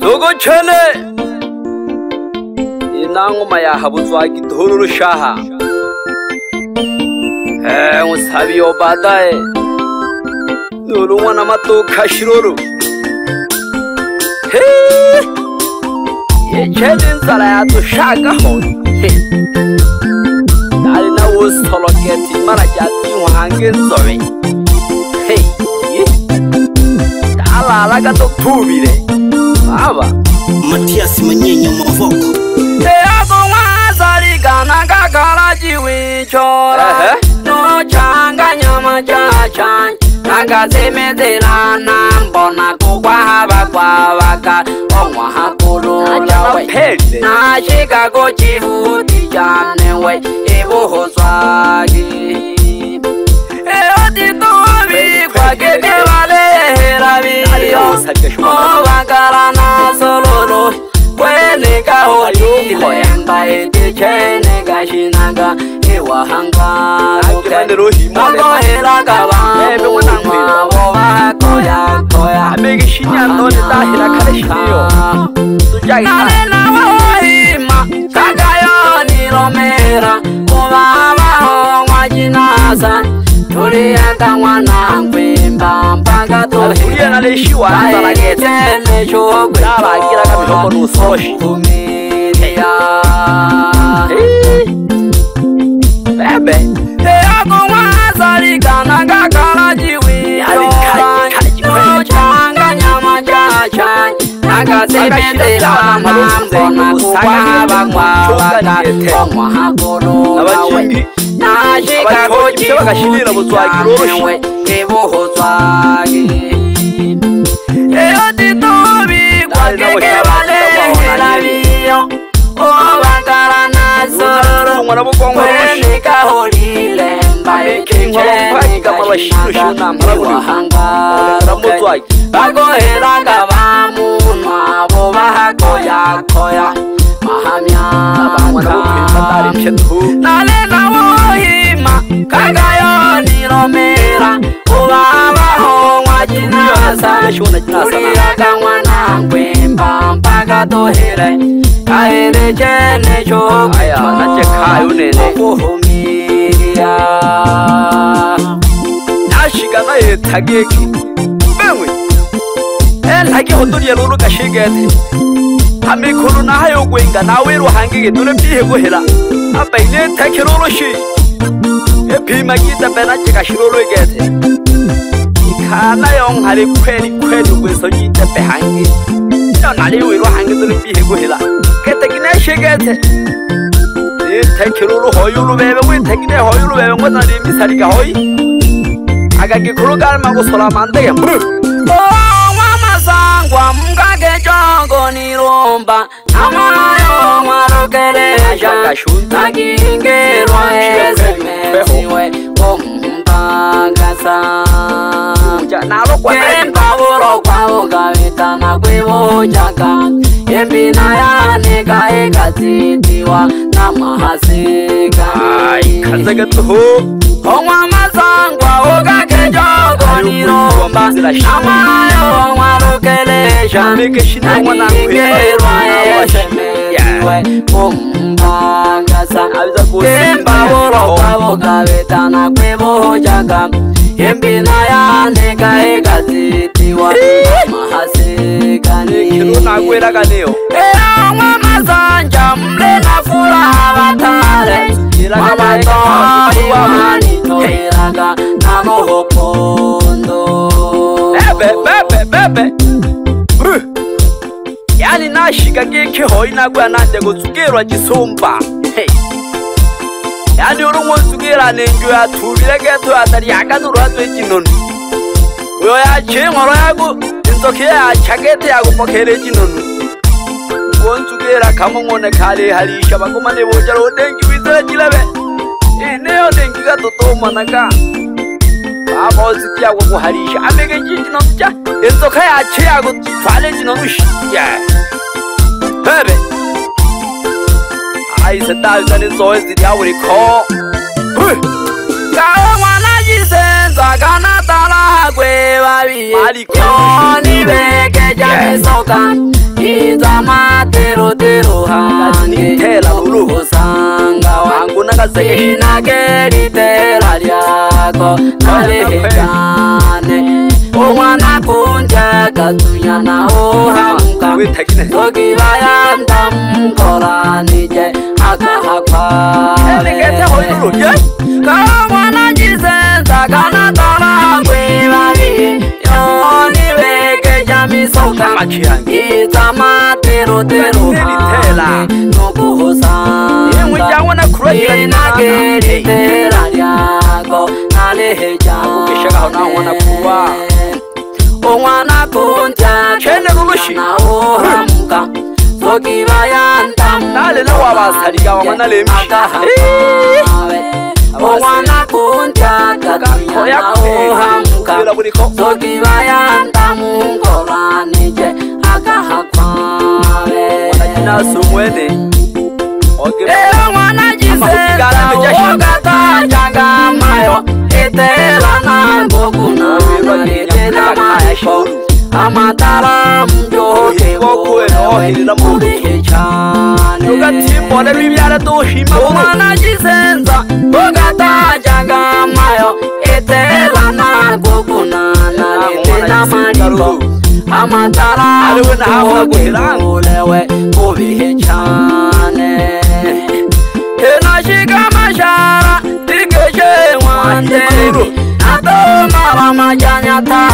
Zogo chele Inango maya habutswa ki dhururu shaha Eh usabi obadae Nurungwa namato kashiruru Hey Ye chele nsala ya to shaka honi Dali na wo soloketi mara jati wange nzobe kalala katothubile aba matiasi manyenya mavoko teyakongwazaligana kakala ciwichora nochanga nyama chachanje nakazemezela nambona kukwahavakwavaka omwahakulujawe nashikako chihudi chanewe ibuhuswaki eyotitowa kwake nevalehera viyo movakarana sololo kweneka hoiho yanga etecheneka xinanga ewahangaokohelaka vanuamavo vakoyakoyaalenawohima kakayonilomera kuvavaho mwajinasa tulienda mwana ngwimba mpaka tuhiaiete nechogwekumilia teyago mwazalikana kakala jiwiyoanga nyama chacha nakasipendela mambo nakukwava mwawa kalimo mwakulu nawe bakoheranga vamunu avo vahakoyakoya mahamyaaa uriaka mwana ngwemba mpaka tohere kaere chenecho kuhumiria nashiga nayetagiki bewe elagi hotorieloolokashigete amikhulu naha yokwenga nawiruhangeke tule pihekuhela apainetakhiloloshi ephimakitapenacekashiloloikete ana yong hari kweli kweli kwe so ji te pehangi yo nali wi ro hangi tu bi hego hela kete kine shege te ye te kiru lu hoyu lu bebe wi te kine hoyu lu bebe ngwa nali mi sari ga hoyi aga ki kuru gal ma go sola mande ya bru o ma ma sang wa mu ga ge jongo ni romba ama yo ma ro kere ja ga shu ta ki nge ro e se me si we o mu ga ga sang kuja navokwaukavitana kwivojaka yemina yanika e ingatsindiwa na mahasika onwa masangwa ukakejokonirokomba namayo onwarukelesha nakingerwa yeyosemeiwe kumbangasa kembavurokwavukavitana oh. kwivojaka kwera kaneyo era omwe mazanja mbe nafula abatale mamatoani toeraga namohopondo bebe bebe bebe yani nashika ngekeho inagwa nande kutsukirwa chisumba yani uri ngotsukira nenjo yathuvile ketho atali yakanurwa twechinondo yoyache ng'oro yagu intoke yachagete yagupokereji nonu gonzugera kamong'one kare harisha bagoma nibojara odengi wizera jirabe eh, ineyo dengi gatotomanaga babozi kiyagwaguharisha amegejiji nonuja intoka yache yagutwareji nonushiya bebe ayise ndabiza n'inzowe ziryaburiko ngawe mwana yisenzagana kwebabiyeonibekejamesoka nitwa materotero hangitela buruho sanga wangunakazeinakelitela lyako kalehejane omwana kunjakatunyana ohamka tokibaya ndamkolanije akahakwa ngwanakuntaaoyaoaoibayandamu na sumwene ero ngwana jizeta ojaga mayo etela na mbokuna etela mayo amatala mjoke kokuwenoheuri hechane ugatimbole bibyale tuhima ngwana jizenza ogata jaga mayo etela na mbokuna etela mayo amatara aiunaakuhilangulewe kuvihi cane hina xikamaxara tingexe ngwandeni ata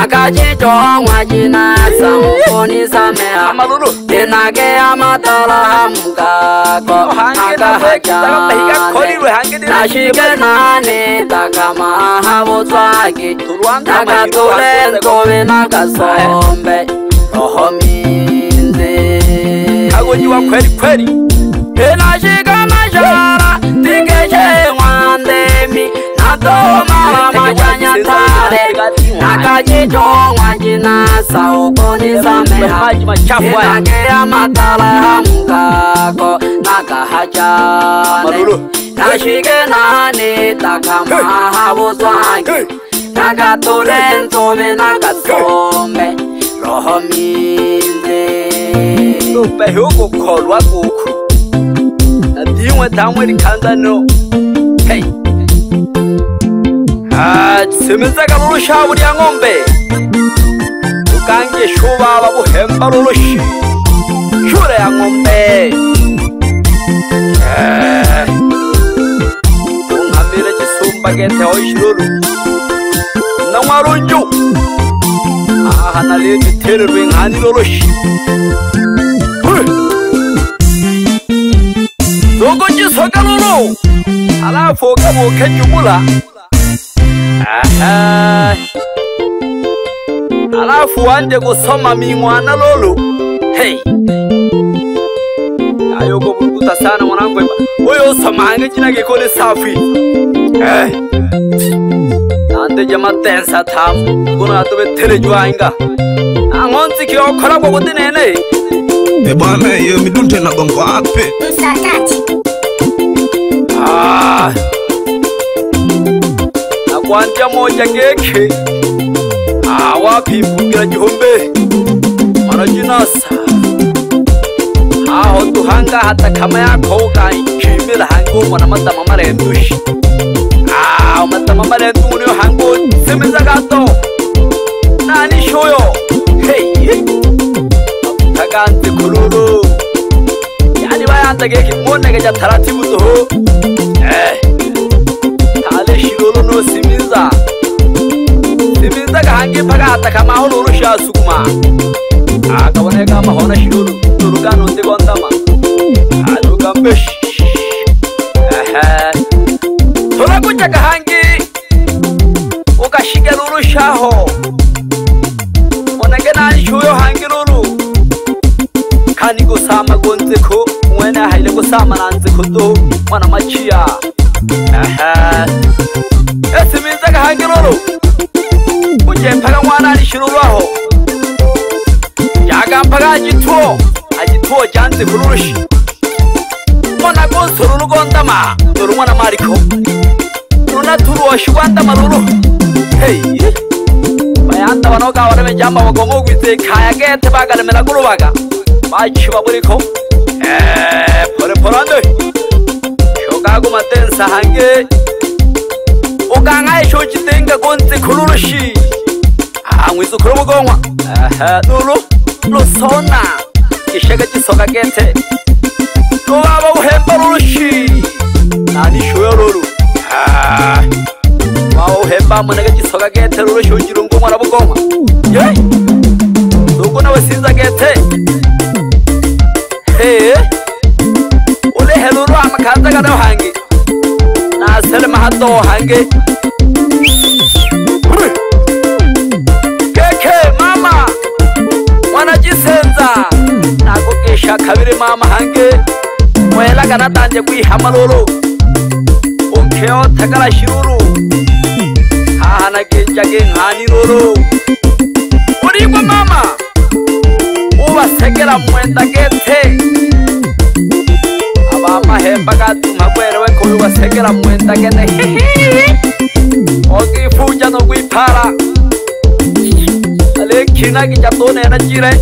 akacitongwa eh. jina sa muponisa mea tinage amatala hamgako oh, akahacanashike nani takamahavutswaki takatule nkuvi na kasombe eh. roho minzi kagonyiwa kweli kweli inashika mashara tingeshe ngwandemi natomaha machanyata na sauko ni zameaenakea matala ha mukako na kahachane kashike nani takamaha hey. vuzwange hey. kakatule nzome na kasome roho mindi upehe ukukholwa kukho adinwe damwe likhanzano hey. hatsimizakalulushavulyang'ombela zange xuvava vuhemba roloxi xure ya ngombe ungamile xisumbakete wa xilolo na n'warunju aha na leyi titheri ringani loloxi loko xisoka lolo alafoka vokhejumula alafu wande kusoma mingwana lolo hei ayokoburukuta sana mwanangu ema oyo osomange cina gikole safi hey. Eh. nande jamatensa tamu kuna atube tele juainga ang'onzi kio okoragwa gutinene ebwana eh, iyo midunte nagongo ape ah. nakwantia moja geke awapi mbukira gihumbe marajinasa aho duhanga hatakama yakoga ikimira hangi umona madama marenduhi aho madama marendu muri yo hangi utsemeza gato nanishuyo heyi utaganze kururu yani bayandagiye kimonega jya taratibuduhu phakata khama ho lulu sha sukuma akabone ka mahona shuru lulu ka no te gondama alu ka besh eh tola kucha ka hangi uka shike lulu sha ho ona gena shu yo hangi lulu khani go sama gonze ko mwana haile go sama nanze ko do mwana machia eh ishira ubaho yagamba ka gituo agituo cyanze kururushi mbona gose uru rugondama dore umwana mariko runaturuwashe ugwanda maruru hey bayanda bano ga bana bejamba bagomba ugwize kaya gete bagaremera gurubaga baciba muri ko eh pore pore ande shogago matensa hange uganga ishoki tenga konze kururushi angwizi ukhulu mukongwa lulu lusona kishege tisoka kete luvava uhemba lulushi nanishuyo lulu wava uhemba muneke tisoka kete lulushi ujirungu mwana vukongwa ye nduku na wesinza kete ee ulihelulu amakhanza kana uhange naselemahato uhange mama hange moela kana tanje kui hamalolo o kheo thakala shiruru ha hana ke jage ngani roro uri kwa mama o ba thekela mwenda ke the aba ma he baga tuma kwero we kholu ba thekela mwenda ke ne o ki fuja no kui phara ale khina ki jato ne na jire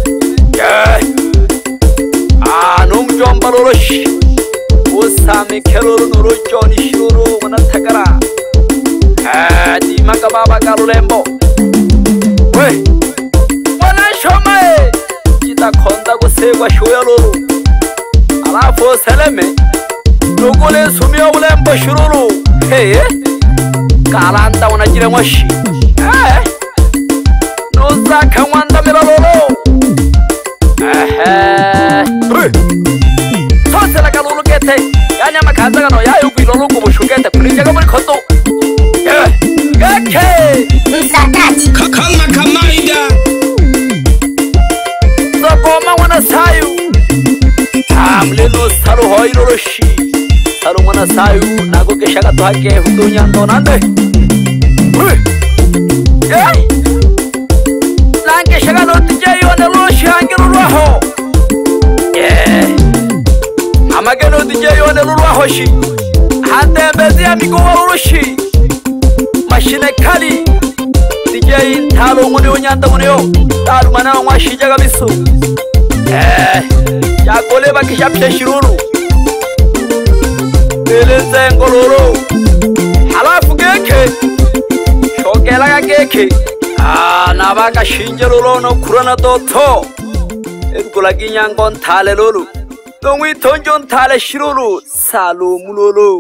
kalulembo we bona xomae xitakhonda ku sekwa xuya lulu alafu seleme loku lesumiwa vulembo xululu hehe kalanta unacirenwa xiku Saru mana sayu Nago ke shaka tuha ke hundu nyanto nande Hey Lanke shaka noti jayi wane lo shangiru raho Yeah Amake noti jayi wane lo raho shi Hande mbezi ya miko wa urushi Mashine kali Dijayi talo mune o nyanto mune o Taru mana o ngwa shi jaga misu Yeah Jagole baki shapshe shiruru Yeah beletse ngororo halafu keke shokela ka keke ana ah, ba ka shinje lolo no kurana dotho ekula ki nyango nthale lolo ngwe thonjo nthale shirulu salo mulolo